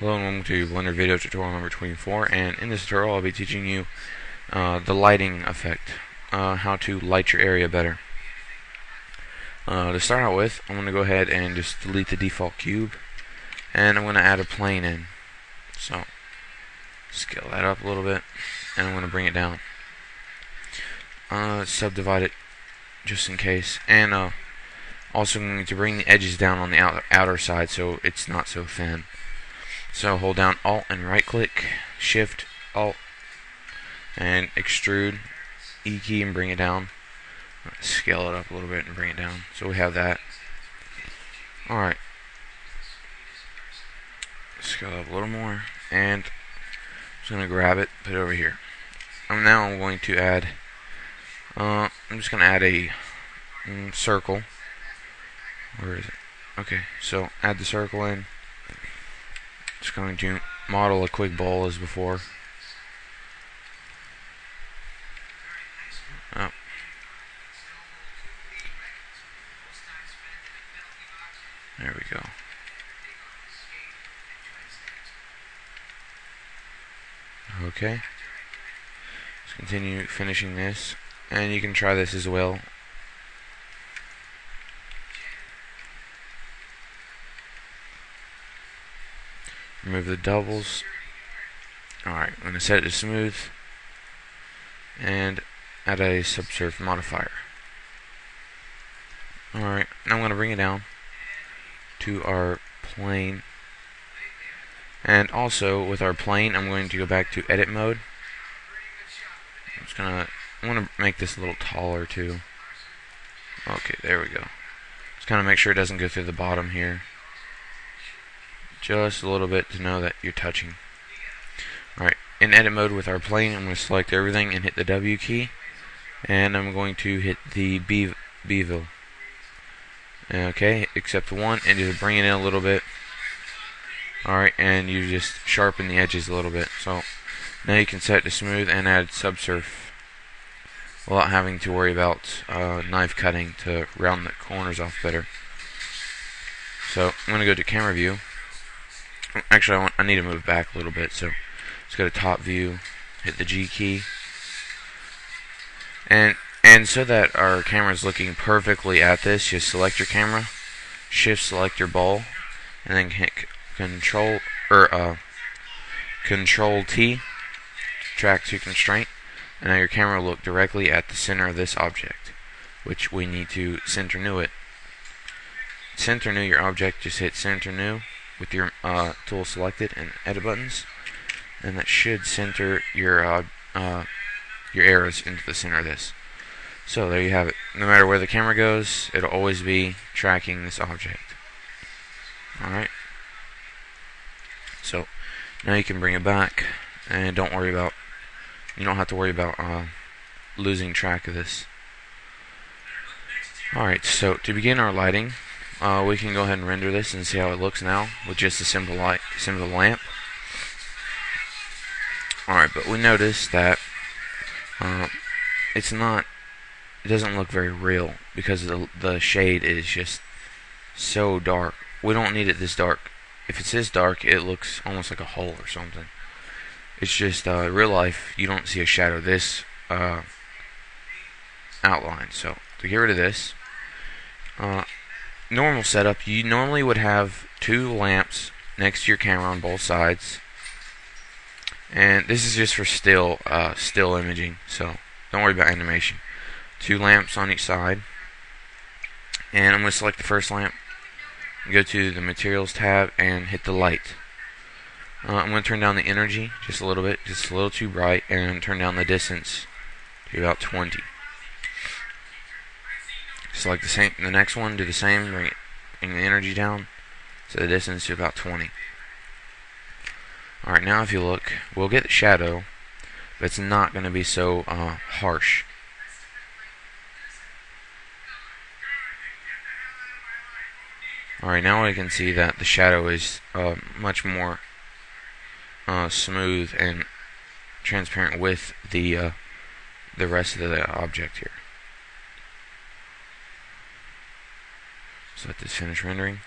Hello and welcome to Blender video tutorial number 24 and in this tutorial I'll be teaching you uh, the lighting effect, uh, how to light your area better. Uh, to start out with, I'm going to go ahead and just delete the default cube and I'm going to add a plane in. So, scale that up a little bit and I'm going to bring it down. Uh, subdivide it just in case and uh, also I'm going to bring the edges down on the outer, outer side so it's not so thin. So hold down Alt and right click, Shift, Alt, and extrude, E key and bring it down. Scale it up a little bit and bring it down. So we have that. Alright. Scale up a little more. And I'm just going to grab it, put it over here. I'm now going to add, uh, I'm just going to add a mm, circle. Where is it? Okay, so add the circle in. Just going to model a quick bowl as before. Oh. There we go. Okay. Let's continue finishing this. And you can try this as well remove the doubles. Alright, I'm going to set it to smooth. And add a subsurf modifier. Alright, now I'm going to bring it down to our plane. And also with our plane I'm going to go back to edit mode. I'm just gonna I want to make this a little taller too. Okay there we go. Just kind of make sure it doesn't go through the bottom here just a little bit to know that you're touching. Alright, in edit mode with our plane, I'm going to select everything and hit the W key. And I'm going to hit the B Bevel. Okay, except one, and just bring it in a little bit. Alright, and you just sharpen the edges a little bit. So, now you can set to smooth and add subsurf without having to worry about uh, knife cutting to round the corners off better. So, I'm going to go to camera view Actually, I, want, I need to move back a little bit, so let's go to top view, hit the G key, and and so that our camera is looking perfectly at this, just select your camera, shift select your ball, and then hit control or uh, control T, track to constraint, and now your camera will look directly at the center of this object, which we need to center new it. Center new your object, just hit center new with your uh, tool selected and edit buttons and that should center your uh, uh, your arrows into the center of this. So there you have it. No matter where the camera goes it'll always be tracking this object. Alright. So now you can bring it back and don't worry about you don't have to worry about uh, losing track of this. Alright so to begin our lighting uh, we can go ahead and render this and see how it looks now with just a simple light, simple lamp. Alright, but we notice that uh, it's not, it doesn't look very real because the, the shade is just so dark. We don't need it this dark. If it's this dark, it looks almost like a hole or something. It's just, uh, real life, you don't see a shadow this uh, outline. So, to get rid of this, uh, normal setup, you normally would have two lamps next to your camera on both sides. And this is just for still uh, still imaging, so don't worry about animation. Two lamps on each side. And I'm going to select the first lamp, go to the Materials tab, and hit the light. Uh, I'm going to turn down the energy just a little bit, just a little too bright, and turn down the distance to about 20. Select the same, the next one, do the same, bring, it, bring the energy down, so the distance to about 20. Alright, now if you look, we'll get the shadow, but it's not going to be so uh, harsh. Alright, now we can see that the shadow is uh, much more uh, smooth and transparent with the uh, the rest of the object here. So let this finish rendering.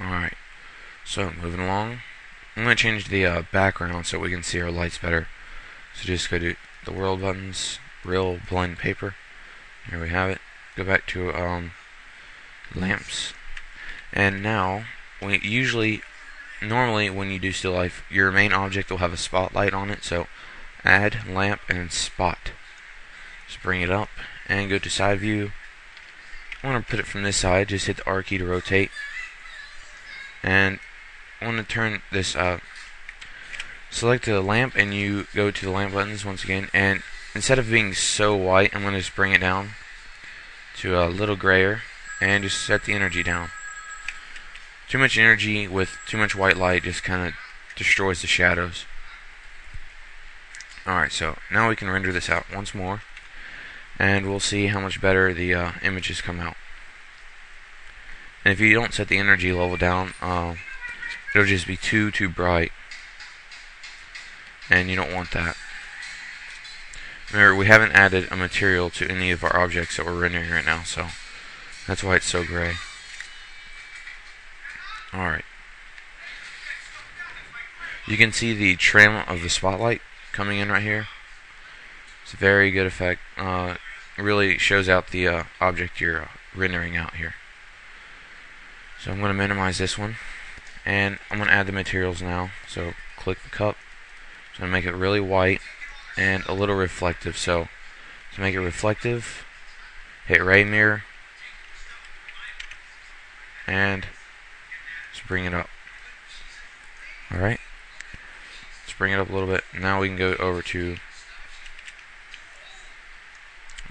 Alright, so moving along. I'm going to change the uh, background so we can see our lights better. So just go to the world buttons, real blend paper. Here we have it. Go back to um, lamps. And now, we usually, normally when you do still life, your main object will have a spotlight on it. So add lamp and spot. Just bring it up and go to side view. I want to put it from this side. Just hit the R key to rotate and I want to turn this uh, select the lamp and you go to the lamp buttons once again and instead of being so white I'm going to just bring it down to a little grayer and just set the energy down too much energy with too much white light just kind of destroys the shadows alright so now we can render this out once more and we'll see how much better the uh, images come out and if you don't set the energy level down, uh, it'll just be too, too bright. And you don't want that. Remember, we haven't added a material to any of our objects that we're rendering right now, so that's why it's so gray. Alright. You can see the trim of the spotlight coming in right here. It's a very good effect. Uh, really shows out the uh, object you're uh, rendering out here. So I'm going to minimize this one. And I'm going to add the materials now. So click the cup. So I'm going to make it really white and a little reflective. So to make it reflective, hit ray mirror. And let's bring it up. Alright. Let's bring it up a little bit. Now we can go over to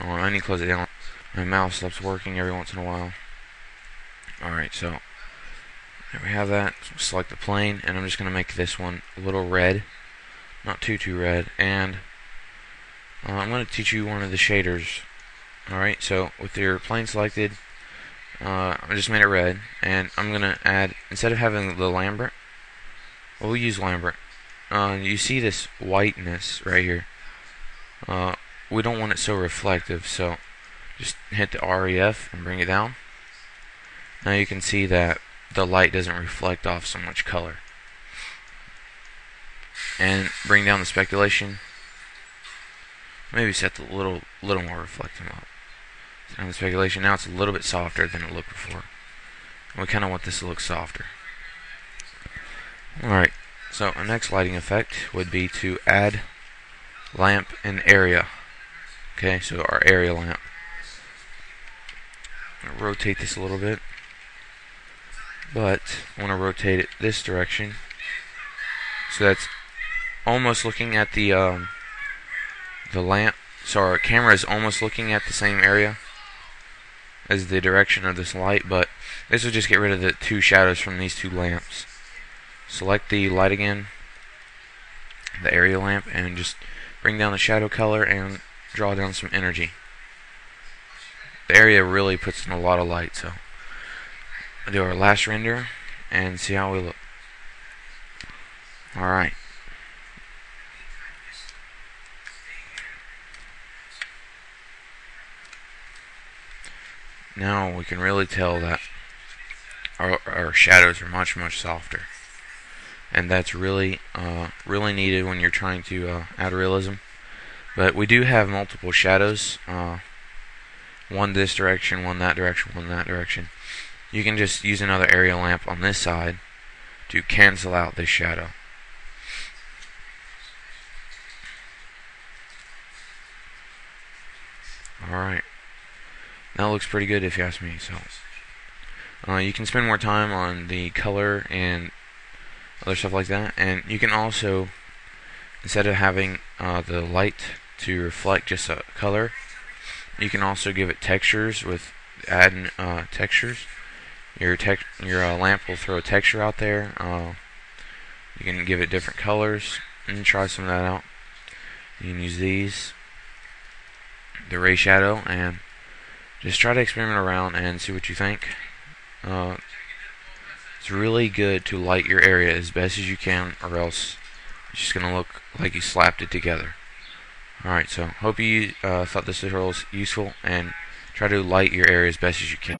I need to close it down. My mouse stops working every once in a while. Alright, so there we have that. Select the plane, and I'm just going to make this one a little red. Not too, too red. And uh, I'm going to teach you one of the shaders. Alright, so with your plane selected, uh, I just made it red. And I'm going to add, instead of having the Lambert, well, use Lambert. Uh, you see this whiteness right here. We don't want it so reflective, so just hit the REF and bring it down. Now you can see that the light doesn't reflect off so much color. And bring down the speculation. Maybe set the little little more reflective up. Down the speculation. Now it's a little bit softer than it looked before. we kind of want this to look softer. Alright, so our next lighting effect would be to add lamp and area. Okay, so our area lamp. rotate this a little bit. But I want to rotate it this direction. So that's almost looking at the um, the lamp. So our camera is almost looking at the same area as the direction of this light but this will just get rid of the two shadows from these two lamps. Select the light again the area lamp and just bring down the shadow color and draw down some energy the area really puts in a lot of light so do our last render and see how we look. Alright. Now we can really tell that our, our shadows are much, much softer. And that's really, uh, really needed when you're trying to uh, add realism. But we do have multiple shadows. Uh, one this direction, one that direction, one that direction you can just use another area lamp on this side to cancel out this shadow. Alright. That looks pretty good if you ask me. So, uh, You can spend more time on the color and other stuff like that. And you can also, instead of having uh, the light to reflect just a color, you can also give it textures with adding uh, textures your your uh, lamp will throw a texture out there. Uh, you can give it different colors and try some of that out. You can use these, the ray shadow, and just try to experiment around and see what you think. Uh, it's really good to light your area as best as you can, or else it's just gonna look like you slapped it together. Alright, so hope you uh, thought this tutorial was useful, and try to light your area as best as you can.